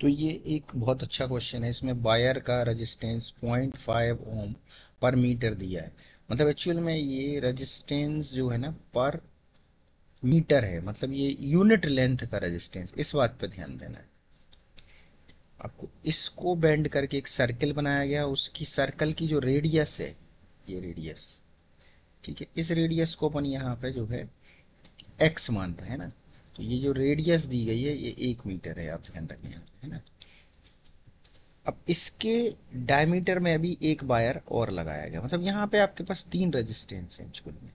तो ये एक बहुत अच्छा क्वेश्चन है। इसमें वायर का रेजिस्टेंस 0.5 ओम पर मीटर दिया है। मतलब एक्चुअल में ये रेजिस्टेंस जो है ना पर मीटर है। मतलब ये यूनिट लेंथ का रेजिस्टेंस इस बात पर ध्यान देना है। आपको इसको बेंड करके एक सर्कल बनाया गया। उसकी सर्कल की जो रेडियस है, ये रेडियस ठीक है? इस रेडियस को अपन यहाँ पे जो है एक्स मान रहे हैं ना? तो ये जो रेडियस दी गई है, ये एक मीटर है, आप ध्यान रखें, है ना? अब इसके डायमीटर में अभी एक वायर और लगाया गया। मतलब यहाँ पे आपके पास तीन रेजिस्टेंस हैं स्कूल में।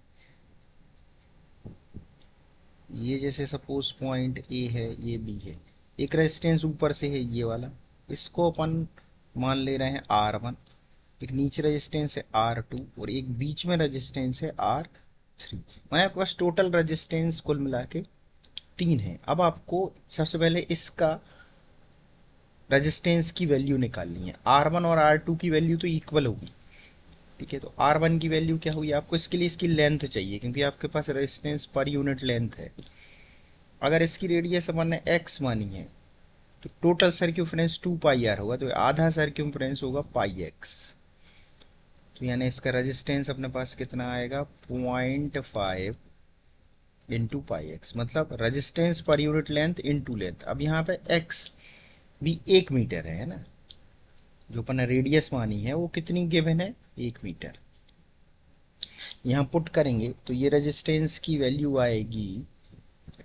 ये जैसे सपोज़ पॉइंट ए है, ये बी है। एक रेजिस्टेंस ऊपर से है ये वाला। इसको अपन मान ले रहे हैं आर वन एक नीचे रेजिस्टेंस है आर टू और एक बीच में रेजिस्टेंस है आर थ्री मैंने आपके पास टोटल रेजिस्टेंस कुल मिला के तीन है। अब आपको सबसे पहले इसका रेजिस्टेंस की वैल्यू निकालनी है। आर वन और आर टू की वैल्यू तो इक्वल होगी। ठीक है तो आर वन की वैल्यू क्या हुई आपको इसके लिए इसकी लेंथ चाहिए, क्योंकि आपके पास रेजिस्टेंस पर यूनिट लेंथ है। अगर इसकी रेडियस अपन ने एक्स मानी है तो total circumference two pi R होगा तो आधा सर्क्यूफ्रेंस होगा पाई एक्स तो यानी इसका रेजिस्टेंस अपने पास कितना आएगा? Point five into pi X मतलब resistance per unit length into length अब यहाँ पे एक्स भी एक मीटर है ना? जो अपन रेडियस मानी है, वो कितनी गिवन है? एक मीटर यहाँ पुट करेंगे तो ये रेजिस्टेंस की वैल्यू आएगी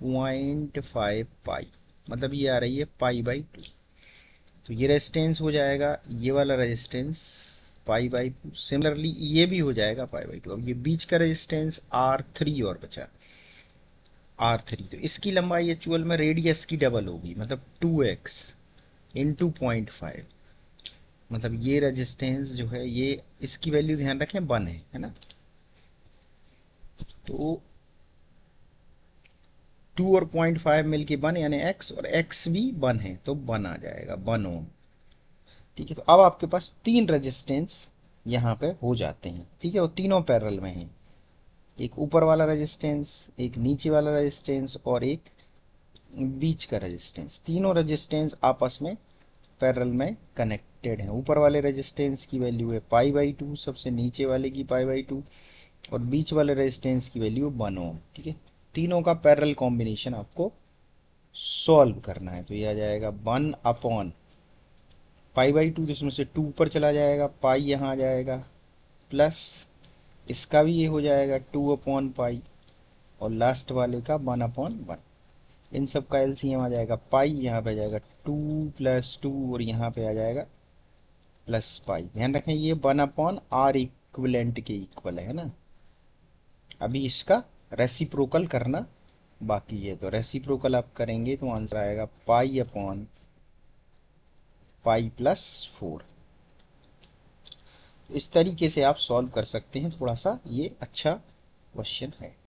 पॉइंट फाइव पाई मतलब ये आ रही है पाई बाई टू तो ये रेजिस्टेंस हो जाएगा, ये वाला resistance pi by two similarly ये भी हो जाएगा पाई बाई टू अब ये बीच का रेजिस्टेंस आर थ्री और बचा। आर थ्री तो इसकी लंबाई एक्चुअल में रेडियस की डबल होगी मतलब two X into point five मतलब ये रेजिस्टेंस जो है, ये इसकी वैल्यू ध्यान रखें वन है है ना? तो टू और पॉइंट फाइव मिल के वन यानी एक्स और एक्स भी वन है तो वन आ जाएगा वन ओम ठीक है तो अब आपके पास तीन रेजिस्टेंस यहाँ पे हो जाते हैं, ठीक है? वो तीनों पैरल में हैं। एक ऊपर वाला रेजिस्टेंस एक नीचे वाला रेजिस्टेंस और एक बीच का रेजिस्टेंस तीनों रेजिस्टेंस आपस में पैरल में कनेक्टेड हैं। ऊपर वाले रेजिस्टेंस की वैल्यू है पाई बाई टू सबसे नीचे वाले की पाई बाई टू और बीच वाले रेजिस्टेंस की वैल्यू वन ओम ठीक है? तीनों का पैरल कॉम्बिनेशन आपको सॉल्व करना है। तो ये आ जाएगा one upon pi by two जिसमें से टू ऊपर चला जाएगा पाई यहाँ आ जाएगा प्लस इसका भी ये हो जाएगा टू अपॉन पाई और लास्ट वाले का वन अपॉन वन इन सब का एलसीएम आ जाएगा पाई यहाँ पे आ जाएगा टू प्लस टू और यहाँ पे आ जाएगा प्लस पाई ध्यान रखें, ये वन अपॉन आर इक्वलेंट के इक्वल है ना? अभी इसका रेसिप्रोकल करना बाकी है तो रेसिप्रोकल आप करेंगे तो आंसर आएगा pi upon pi plus four इस तरीके से आप सॉल्व कर सकते हैं। थोड़ा सा ये अच्छा क्वेश्चन है।